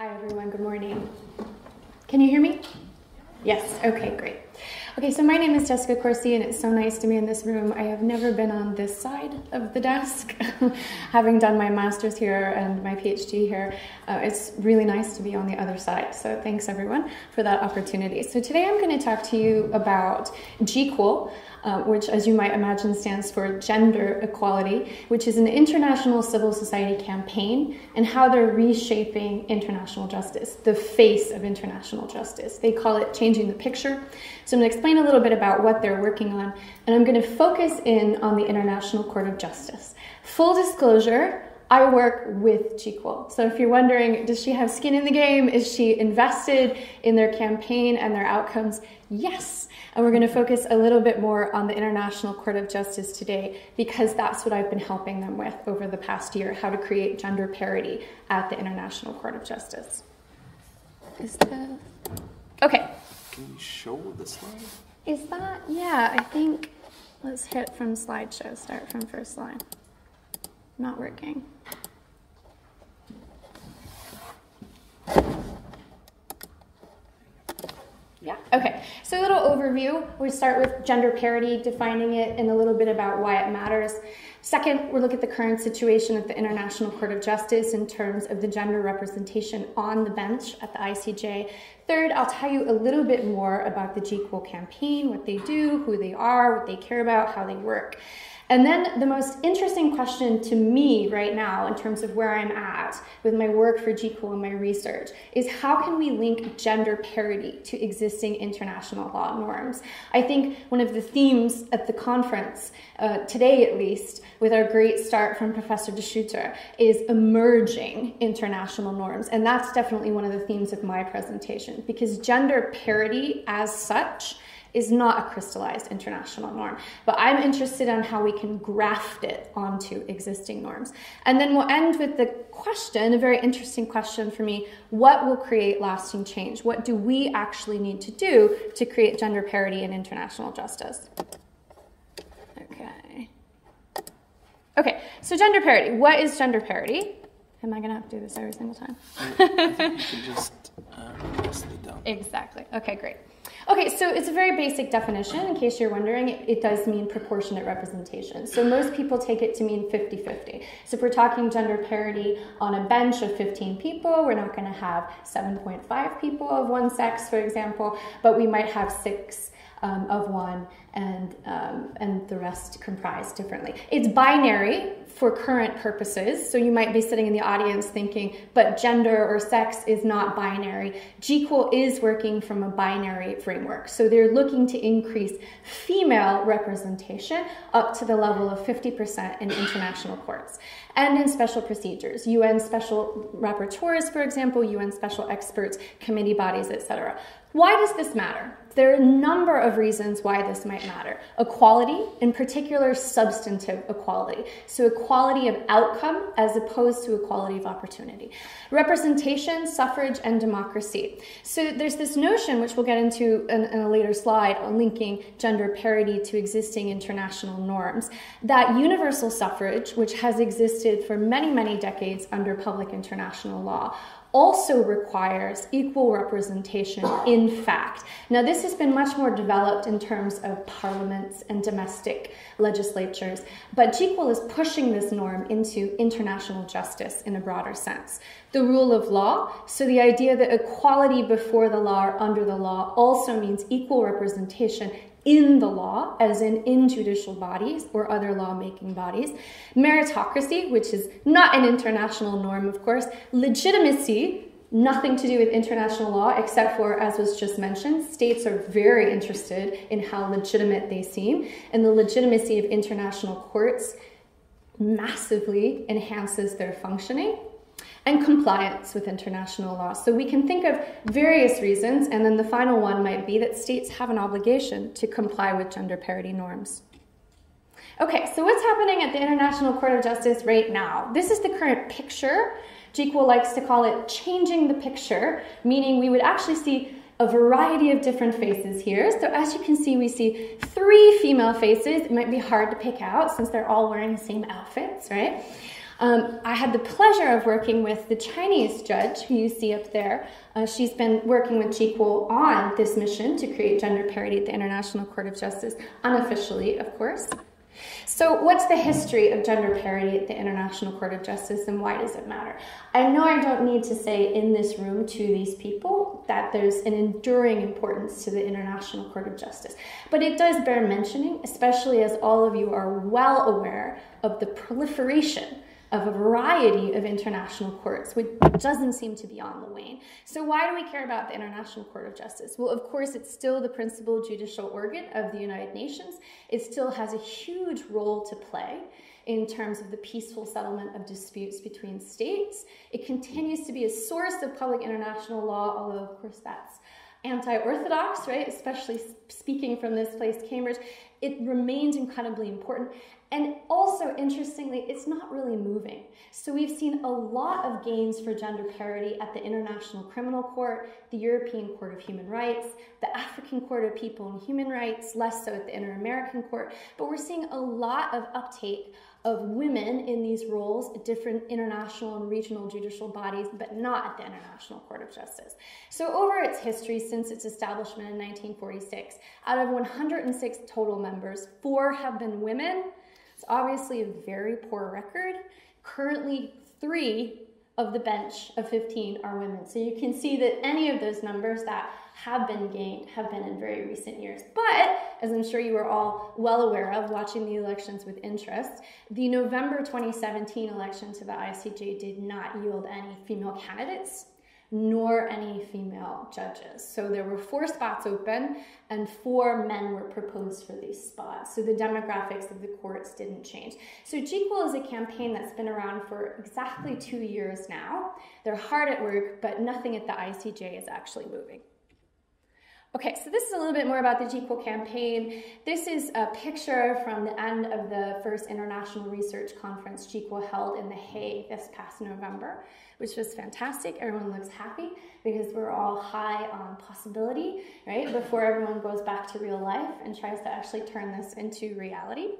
Hi, everyone. Good morning. Can you hear me? Yes. Okay, great. Okay, so my name is Jessica Corsi, and it's so nice to be in this room. I have never been on this side of the desk, having done my master's here and my PhD here. Uh, it's really nice to be on the other side. So thanks, everyone, for that opportunity. So today I'm going to talk to you about GQUAL, uh, which, as you might imagine, stands for Gender Equality, which is an international civil society campaign, and how they're reshaping international justice, the face of international justice. They call it Changing the Picture. So I'm going to explain a little bit about what they're working on, and I'm going to focus in on the International Court of Justice. Full disclosure, I work with GQUAL. So if you're wondering, does she have skin in the game? Is she invested in their campaign and their outcomes? Yes. And we're going to focus a little bit more on the International Court of Justice today because that's what I've been helping them with over the past year, how to create gender parity at the International Court of Justice. Is the... Okay. Can you show the slide? Is that, yeah, I think, let's hit from slideshow, start from first line. Not working. Yeah, okay. So a little overview. We start with gender parity, defining it and a little bit about why it matters. Second, we'll look at the current situation at the International Court of Justice in terms of the gender representation on the bench at the ICJ. Third, I'll tell you a little bit more about the GQUAL campaign, what they do, who they are, what they care about, how they work. And then the most interesting question to me right now, in terms of where I'm at with my work for GQUAL and my research, is how can we link gender parity to existing international law norms? I think one of the themes at the conference, uh, today at least, with our great start from Professor De Schutter, is emerging international norms. And that's definitely one of the themes of my presentation, because gender parity as such is not a crystallized international norm. But I'm interested in how we can graft it onto existing norms. And then we'll end with the question, a very interesting question for me what will create lasting change? What do we actually need to do to create gender parity in international justice? Okay. Okay, so gender parity. What is gender parity? Am I going to have to do this every single time? I you can just uh, down. Exactly. Okay, great. Okay, so it's a very basic definition. In case you're wondering, it, it does mean proportionate representation. So most people take it to mean 50 50. So if we're talking gender parity on a bench of 15 people, we're not going to have 7.5 people of one sex, for example, but we might have six um, of one and, um, and the rest comprised differently. It's binary for current purposes, so you might be sitting in the audience thinking, but gender or sex is not binary. GQUAL is working from a binary framework, so they're looking to increase female representation up to the level of 50% in international courts and in special procedures, UN special rapporteurs, for example, UN special experts, committee bodies, etc. Why does this matter? There are a number of reasons why this might matter. Equality, in particular, substantive equality. So, equality of outcome as opposed to equality of opportunity. Representation, suffrage, and democracy. So, there's this notion, which we'll get into in, in a later slide, on linking gender parity to existing international norms, that universal suffrage, which has existed for many, many decades under public international law, also requires equal representation in fact. Now, this has been much more developed in terms of parliaments and domestic legislatures, but GQUAL is pushing this norm into international justice in a broader sense. The rule of law, so the idea that equality before the law or under the law also means equal representation in the law, as in in judicial bodies or other lawmaking bodies. Meritocracy, which is not an international norm, of course. Legitimacy, nothing to do with international law, except for, as was just mentioned, states are very interested in how legitimate they seem, and the legitimacy of international courts massively enhances their functioning and compliance with international law. So we can think of various reasons, and then the final one might be that states have an obligation to comply with gender parity norms. Okay, so what's happening at the International Court of Justice right now? This is the current picture. GQUAL likes to call it changing the picture, meaning we would actually see a variety of different faces here. So as you can see, we see three female faces. It might be hard to pick out since they're all wearing the same outfits, right? Um, I had the pleasure of working with the Chinese judge who you see up there. Uh, she's been working with GQUAL on this mission to create gender parity at the International Court of Justice, unofficially, of course. So, what's the history of gender parity at the International Court of Justice and why does it matter? I know I don't need to say in this room to these people that there's an enduring importance to the International Court of Justice, but it does bear mentioning, especially as all of you are well aware of the proliferation of a variety of international courts, which doesn't seem to be on the wane. So, why do we care about the International Court of Justice? Well, of course, it's still the principal judicial organ of the United Nations. It still has a huge role to play in terms of the peaceful settlement of disputes between states. It continues to be a source of public international law, although, of course, that's anti orthodox, right? Especially speaking from this place, Cambridge. It remains incredibly important. And also, interestingly, it's not really moving. So we've seen a lot of gains for gender parity at the International Criminal Court, the European Court of Human Rights, the African Court of People and Human Rights, less so at the Inter-American Court. But we're seeing a lot of uptake of women in these roles at different international and regional judicial bodies, but not at the International Court of Justice. So over its history since its establishment in 1946, out of 106 total members, four have been women, it's obviously a very poor record. Currently, three of the bench of 15 are women. So you can see that any of those numbers that have been gained have been in very recent years. But, as I'm sure you are all well aware of watching the elections with interest, the November 2017 election to the ICJ did not yield any female candidates nor any female judges. So there were four spots open and four men were proposed for these spots. So the demographics of the courts didn't change. So GQUAL is a campaign that's been around for exactly two years now. They're hard at work, but nothing at the ICJ is actually moving. Okay, so this is a little bit more about the GQUAL campaign. This is a picture from the end of the first international research conference GQUAL held in The Hague this past November which was fantastic. Everyone looks happy because we're all high on possibility, right? Before everyone goes back to real life and tries to actually turn this into reality.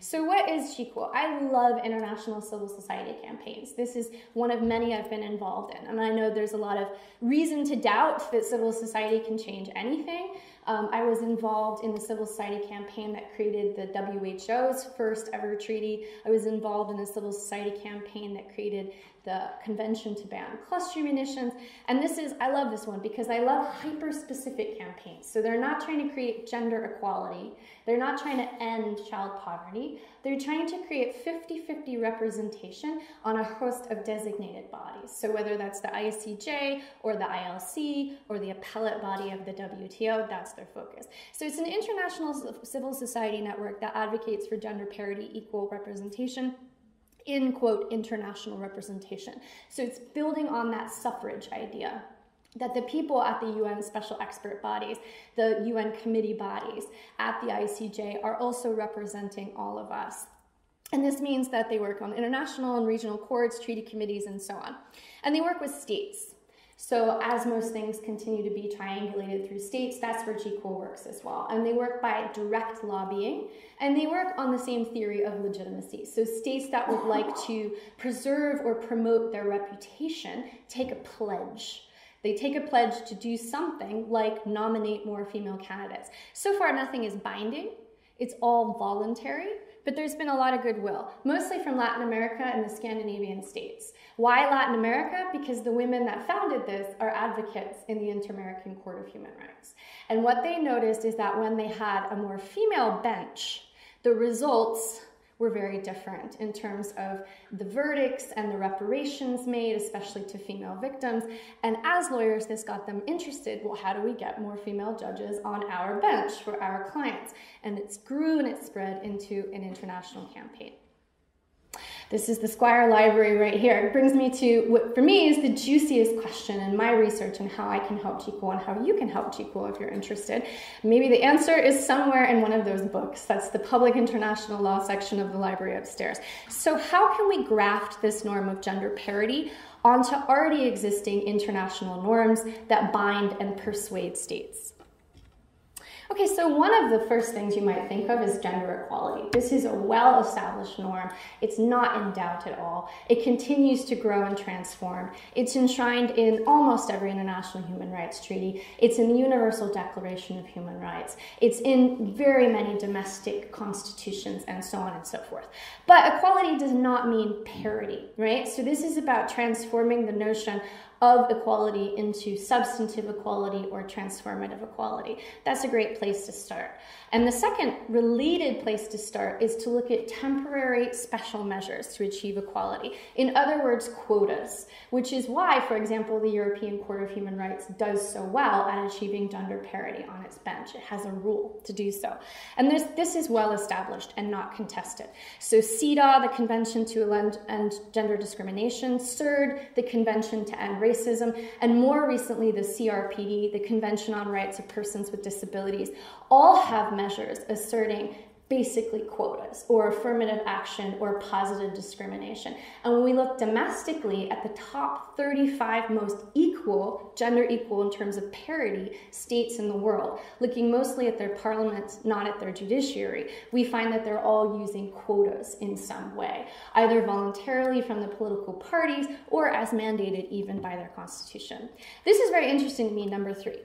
So, what is GQUAL? I love international civil society campaigns. This is one of many I've been involved in. And I know there's a lot of reason to doubt that civil society can change anything. Um, I was involved in the civil society campaign that created the WHO's first ever treaty. I was involved in the civil society campaign that created the Convention to Ban Cluster Munitions. And this is, I love this one because I love hyper specific campaigns. So they're not trying to create gender equality, they're not trying to end child poverty, they're trying to create 50 50 representation on a host of designated bodies. So whether that's the ICJ or the ILC or the appellate body of the WTO, that's their focus. So it's an international civil society network that advocates for gender parity, equal representation in quote international representation. So it's building on that suffrage idea that the people at the UN special expert bodies, the UN committee bodies at the ICJ are also representing all of us. And this means that they work on international and regional courts, treaty committees, and so on. And they work with states. So as most things continue to be triangulated through states, that's where GQUAL works as well. And they work by direct lobbying, and they work on the same theory of legitimacy. So states that would like to preserve or promote their reputation take a pledge. They take a pledge to do something like nominate more female candidates. So far, nothing is binding. It's all voluntary, but there's been a lot of goodwill, mostly from Latin America and the Scandinavian states. Why Latin America? Because the women that founded this are advocates in the Inter-American Court of Human Rights. And what they noticed is that when they had a more female bench, the results were very different in terms of the verdicts and the reparations made, especially to female victims. And as lawyers, this got them interested. Well, how do we get more female judges on our bench for our clients? And it's grew and it spread into an international campaign. This is the Squire Library right here. It brings me to what for me is the juiciest question in my research and how I can help GQUAL and how you can help GQUAL if you're interested. Maybe the answer is somewhere in one of those books. That's the Public International Law section of the library upstairs. So how can we graft this norm of gender parity onto already existing international norms that bind and persuade states? Okay, so one of the first things you might think of is gender equality. This is a well established norm. It's not in doubt at all. It continues to grow and transform. It's enshrined in almost every international human rights treaty. It's in the Universal Declaration of Human Rights. It's in very many domestic constitutions and so on and so forth. But equality does not mean parity, right? So this is about transforming the notion of equality into substantive equality or transformative equality. That's a great place to start. And the second related place to start is to look at temporary special measures to achieve equality. In other words, quotas, which is why, for example, the European Court of Human Rights does so well at achieving gender parity on its bench. It has a rule to do so. And this is well established and not contested. So CEDAW, the Convention to End Gender Discrimination, CERD, the Convention to End Racism, and more recently the CRPD, the Convention on Rights of Persons with Disabilities, all have measures asserting basically quotas or affirmative action or positive discrimination. And when we look domestically at the top 35 most equal, gender equal in terms of parity states in the world, looking mostly at their parliaments, not at their judiciary, we find that they're all using quotas in some way, either voluntarily from the political parties or as mandated even by their constitution. This is very interesting to me, number three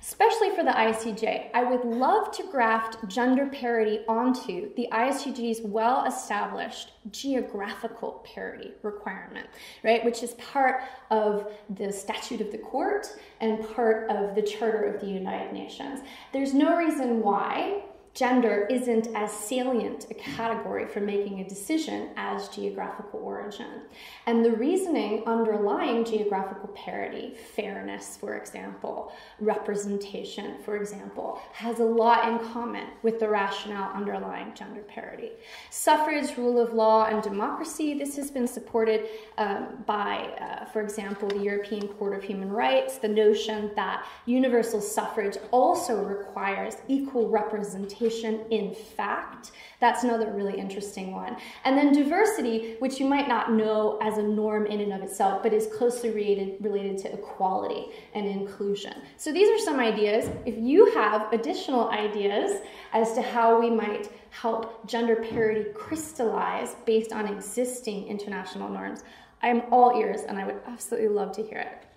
especially for the ICJ. I would love to graft gender parity onto the ICJ's well established geographical parity requirement, right, which is part of the statute of the court and part of the Charter of the United Nations. There's no reason why gender isn't as salient a category for making a decision as geographical origin. And the reasoning underlying geographical parity, fairness, for example, representation, for example, has a lot in common with the rationale underlying gender parity. Suffrage, rule of law, and democracy, this has been supported um, by, uh, for example, the European Court of Human Rights, the notion that universal suffrage also requires equal representation in fact. That's another really interesting one. And then diversity, which you might not know as a norm in and of itself, but is closely related, related to equality and inclusion. So these are some ideas. If you have additional ideas as to how we might help gender parity crystallize based on existing international norms, I am all ears and I would absolutely love to hear it.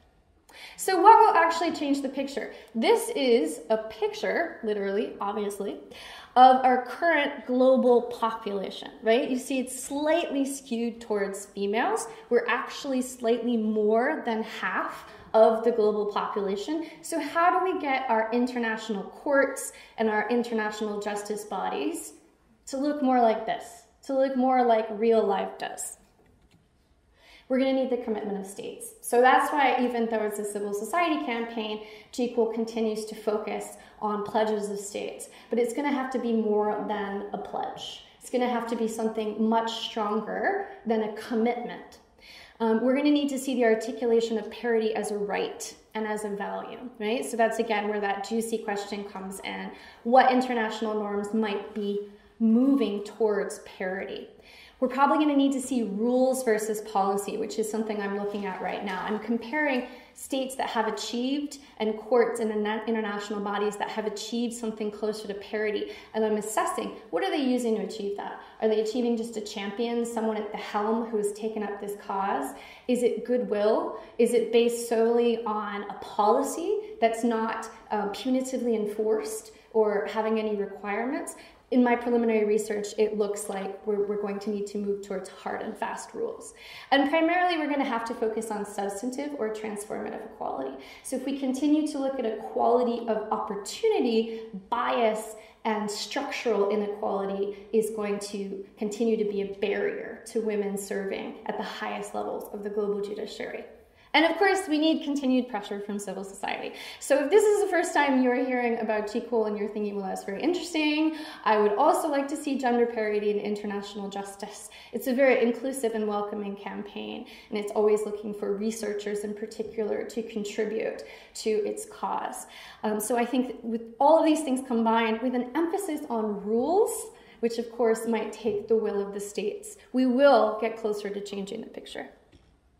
So what will actually change the picture? This is a picture, literally, obviously, of our current global population, right? You see it's slightly skewed towards females. We're actually slightly more than half of the global population. So how do we get our international courts and our international justice bodies to look more like this, to look more like real life does? We're going to need the commitment of states. So that's why, even though it's a civil society campaign, GQUAL continues to focus on pledges of states. But it's going to have to be more than a pledge. It's going to have to be something much stronger than a commitment. Um, we're going to need to see the articulation of parity as a right and as a value, right? So that's again where that juicy question comes in. What international norms might be moving towards parity? We're probably going to need to see rules versus policy, which is something I'm looking at right now. I'm comparing states that have achieved and courts and international bodies that have achieved something closer to parity. And I'm assessing what are they using to achieve that? Are they achieving just a champion, someone at the helm who has taken up this cause? Is it goodwill? Is it based solely on a policy that's not uh, punitively enforced? or having any requirements in my preliminary research, it looks like we're, we're, going to need to move towards hard and fast rules. And primarily, we're going to have to focus on substantive or transformative equality. So if we continue to look at equality of opportunity, bias and structural inequality is going to continue to be a barrier to women serving at the highest levels of the global judiciary. And of course, we need continued pressure from civil society. So if this is the first time you're hearing about GQUAL and you're thinking, well, that's very interesting, I would also like to see gender parity and international justice. It's a very inclusive and welcoming campaign, and it's always looking for researchers in particular to contribute to its cause. Um, so I think with all of these things combined, with an emphasis on rules, which of course might take the will of the states, we will get closer to changing the picture.